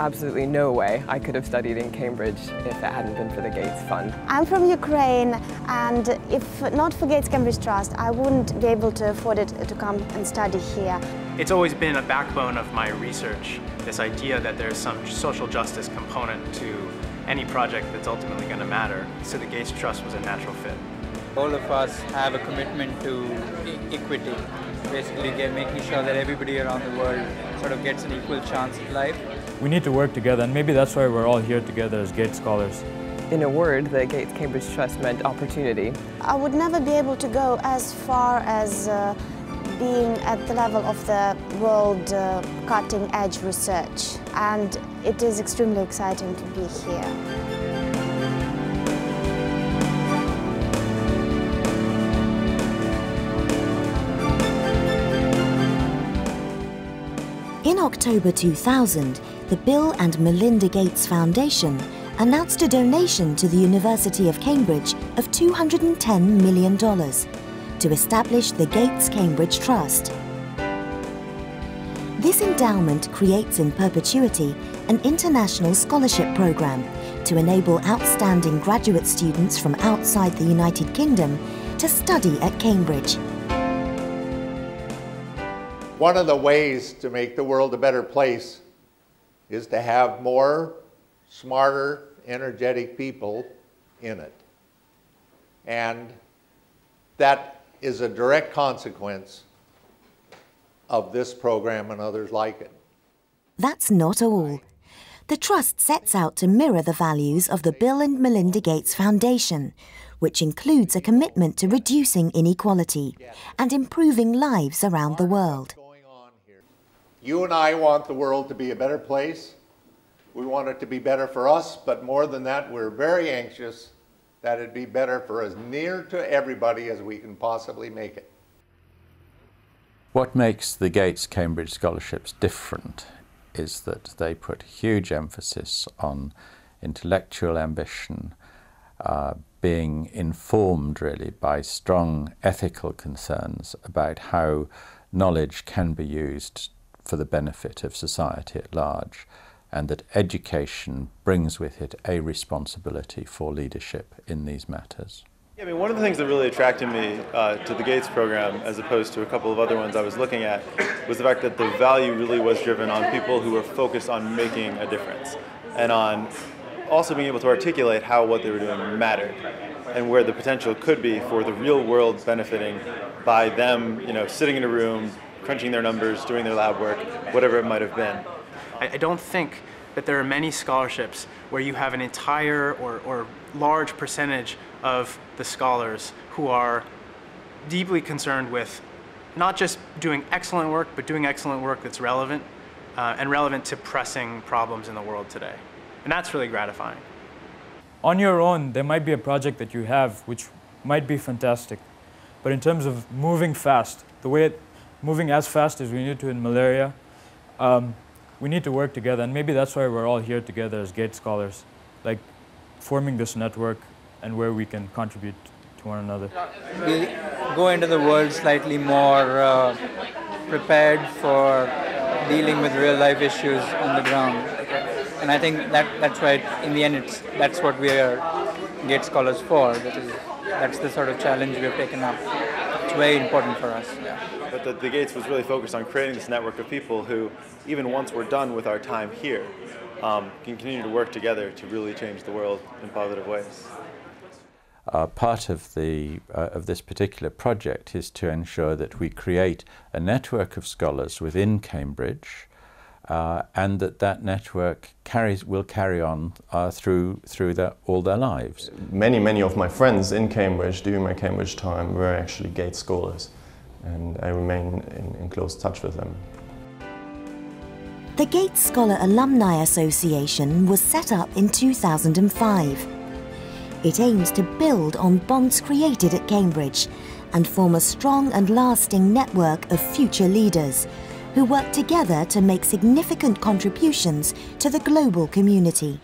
absolutely no way I could have studied in Cambridge if it hadn't been for the Gates Fund. I'm from Ukraine and if not for Gates Cambridge Trust, I wouldn't be able to afford it to come and study here. It's always been a backbone of my research, this idea that there's some social justice component to any project that's ultimately going to matter. So the Gates Trust was a natural fit. All of us have a commitment to equity, basically making sure that everybody around the world sort of gets an equal chance at life. We need to work together, and maybe that's why we're all here together as Gates scholars. In a word, the Gates Cambridge Trust meant opportunity. I would never be able to go as far as uh, being at the level of the world uh, cutting edge research, and it is extremely exciting to be here. In October 2000, the Bill and Melinda Gates Foundation announced a donation to the University of Cambridge of $210 million to establish the Gates Cambridge Trust. This endowment creates in perpetuity an international scholarship program to enable outstanding graduate students from outside the United Kingdom to study at Cambridge. One of the ways to make the world a better place is to have more smarter, energetic people in it. And that is a direct consequence of this program and others like it. That's not all. The Trust sets out to mirror the values of the Bill and Melinda Gates Foundation, which includes a commitment to reducing inequality and improving lives around the world. You and I want the world to be a better place. We want it to be better for us, but more than that, we're very anxious that it be better for as near to everybody as we can possibly make it. What makes the Gates Cambridge Scholarships different is that they put huge emphasis on intellectual ambition, uh, being informed really by strong ethical concerns about how knowledge can be used for the benefit of society at large, and that education brings with it a responsibility for leadership in these matters. I mean, one of the things that really attracted me uh, to the Gates program, as opposed to a couple of other ones I was looking at, was the fact that the value really was driven on people who were focused on making a difference and on also being able to articulate how what they were doing mattered and where the potential could be for the real world benefiting by them, you know, sitting in a room, crunching their numbers, doing their lab work, whatever it might have been. I, I don't think that there are many scholarships where you have an entire or, or large percentage of the scholars who are deeply concerned with not just doing excellent work, but doing excellent work that's relevant uh, and relevant to pressing problems in the world today. And that's really gratifying. On your own, there might be a project that you have which might be fantastic. But in terms of moving fast, the way it moving as fast as we need to in malaria, um, we need to work together. And maybe that's why we're all here together as Gates scholars, like forming this network and where we can contribute to one another. We go into the world slightly more uh, prepared for dealing with real life issues on the ground. And I think that that's why, in the end, it's, that's what we are Gates scholars for. Because that's the sort of challenge we have taken up. It's very important for us. Yeah. But the, the Gates was really focused on creating this network of people who, even once we're done with our time here, um, can continue to work together to really change the world in positive ways. Uh, part of, the, uh, of this particular project is to ensure that we create a network of scholars within Cambridge uh, and that that network carries, will carry on uh, through, through their, all their lives. Many, many of my friends in Cambridge during my Cambridge time were actually Gates scholars and I remain in, in close touch with them. The Gates Scholar Alumni Association was set up in 2005. It aims to build on bonds created at Cambridge and form a strong and lasting network of future leaders who work together to make significant contributions to the global community.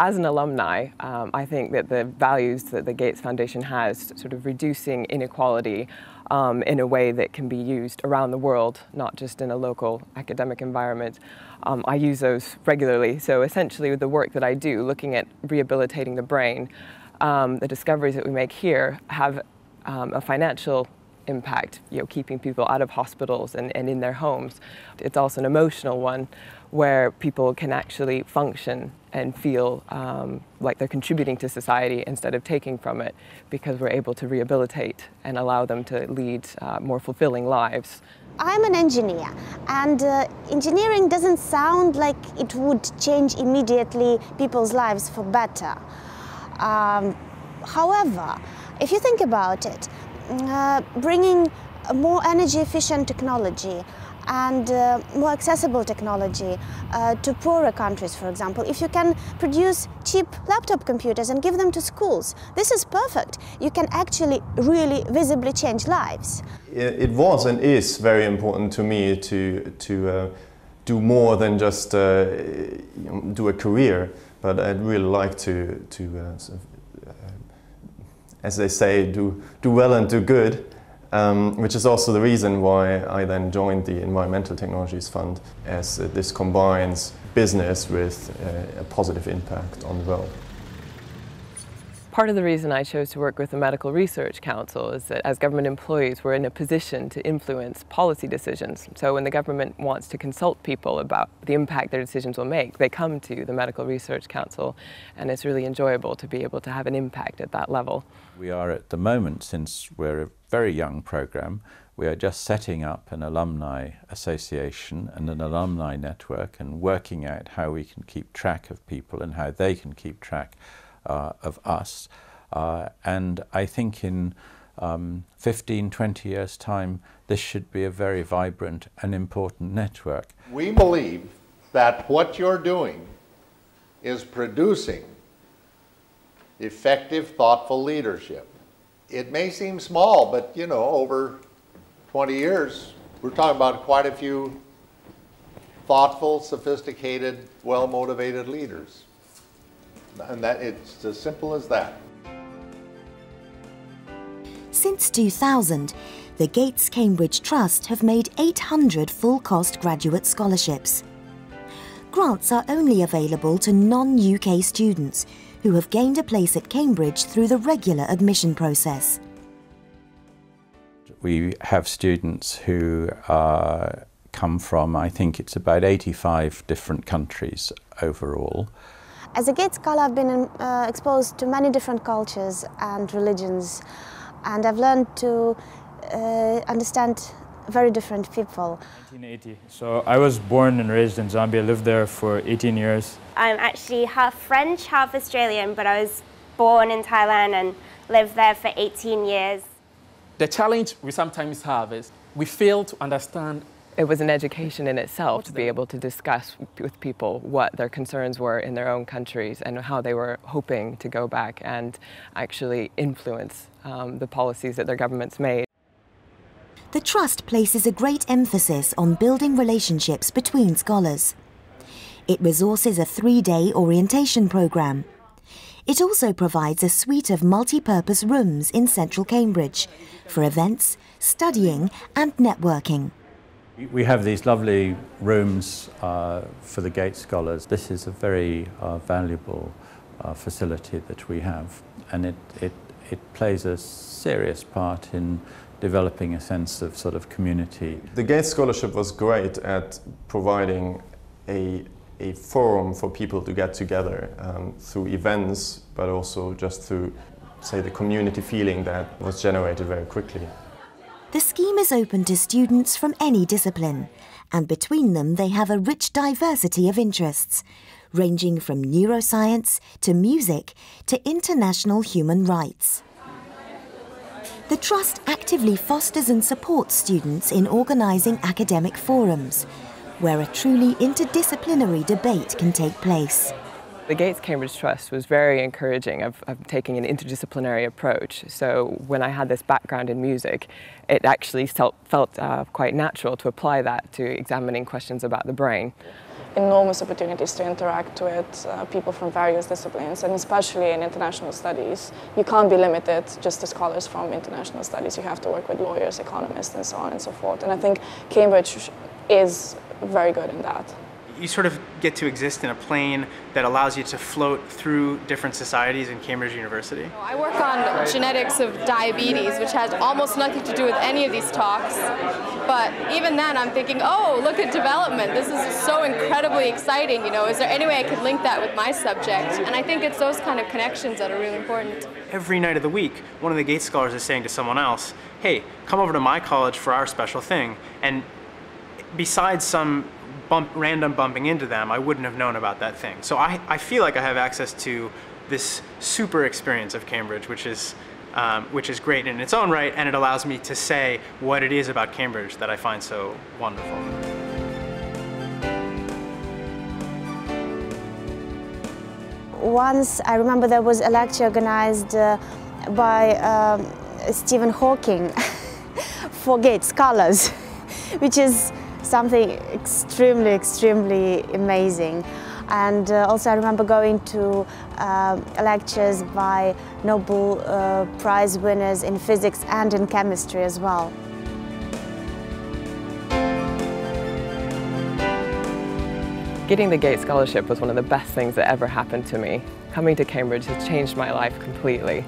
As an alumni, um, I think that the values that the Gates Foundation has, sort of reducing inequality, um, in a way that can be used around the world, not just in a local academic environment. Um, I use those regularly. So essentially with the work that I do, looking at rehabilitating the brain, um, the discoveries that we make here have um, a financial impact, you know, keeping people out of hospitals and, and in their homes. It's also an emotional one where people can actually function and feel um, like they're contributing to society instead of taking from it because we're able to rehabilitate and allow them to lead uh, more fulfilling lives. I'm an engineer and uh, engineering doesn't sound like it would change immediately people's lives for better. Um, however, if you think about it, bringing more energy efficient technology and uh, more accessible technology uh, to poorer countries, for example. If you can produce cheap laptop computers and give them to schools, this is perfect. You can actually really visibly change lives. It, was and is very important to me to, to uh, do more than just uh, do a career, but I'd really like to, to uh, as they say, do, do well and do good, um, which is also the reason why I then joined the Environmental Technologies Fund, as uh, this combines business with uh, a positive impact on the world part of the reason I chose to work with the Medical Research Council is that as government employees, we're in a position to influence policy decisions. So when the government wants to consult people about the impact their decisions will make, they come to the Medical Research Council, and it's really enjoyable to be able to have an impact at that level. We are at the moment, since we're a very young program, we are just setting up an alumni association and an alumni network and working out how we can keep track of people and how they can keep track of us. Uh, and I think in um, 15, 20 years' time, this should be a very vibrant and important network. We believe that what you're doing is producing effective, thoughtful leadership. It may seem small, but you know, over 20 years, we're talking about quite a few thoughtful, sophisticated, well-motivated leaders. And that it's as simple as that. Since 2000, the Gates Cambridge Trust have made 800 full-cost graduate scholarships. Grants are only available to non-UK students who have gained a place at Cambridge through the regular admission process. We have students who uh, come from, I think it's about 85 different countries overall. As a Gates Scholar, I've been uh, exposed to many different cultures and religions, and I've learned to uh, understand very different people. 1980. So I was born and raised in Zambia, lived there for 18 years. I'm actually half French, half Australian, but I was born in Thailand and lived there for 18 years. The challenge we sometimes have is we fail to understand it was an education in itself to be able to discuss with people what their concerns were in their own countries and how they were hoping to go back and actually influence um, the policies that their governments made. The Trust places a great emphasis on building relationships between scholars. It resources a three-day orientation programme. It also provides a suite of multi-purpose rooms in central Cambridge for events, studying and networking. We have these lovely rooms uh, for the Gates Scholars. This is a very uh, valuable uh, facility that we have, and it, it, it plays a serious part in developing a sense of sort of community. The Gates Scholarship was great at providing a, a forum for people to get together um, through events, but also just through, say, the community feeling that was generated very quickly. The scheme is open to students from any discipline, and between them they have a rich diversity of interests, ranging from neuroscience to music to international human rights. The Trust actively fosters and supports students in organising academic forums, where a truly interdisciplinary debate can take place. The Gates Cambridge Trust was very encouraging of, of, taking an interdisciplinary approach. So when I had this background in music, it actually felt, felt uh, quite natural to apply that to examining questions about the brain. Enormous opportunities to interact with uh, people from various disciplines, and especially in international studies. You can't be limited just to scholars from international studies. You have to work with lawyers, economists, and so on and so forth. And I think Cambridge is very good in that you sort of get to exist in a plane that allows you to float through different societies in Cambridge University? I work on genetics of diabetes, which has almost nothing to do with any of these talks. But even then, I'm thinking, oh, look at development. This is so incredibly exciting. You know, is there any way I could link that with my subject? And I think it's those kind of connections that are really important. Every night of the week, one of the Gates scholars is saying to someone else, hey, come over to my college for our special thing. And besides some bump, random bumping into them, I wouldn't have known about that thing. So I, I feel like I have access to this super experience of Cambridge, which is, um, which is great in its own right, and it allows me to say what it is about Cambridge that I find so wonderful. Once I remember there was a lecture organized uh, by um, Stephen Hawking for Gates Scholars, which is something extremely, extremely amazing. And uh, also I remember going to uh, lectures by Nobel uh, Prize winners in physics and in chemistry as well. Getting the Gates Scholarship was one of the best things that ever happened to me. Coming to Cambridge has changed my life completely.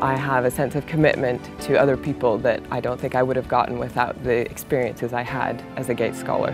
I have a sense of commitment to other people that I don't think I would have gotten without the experiences I had as a Gates Scholar.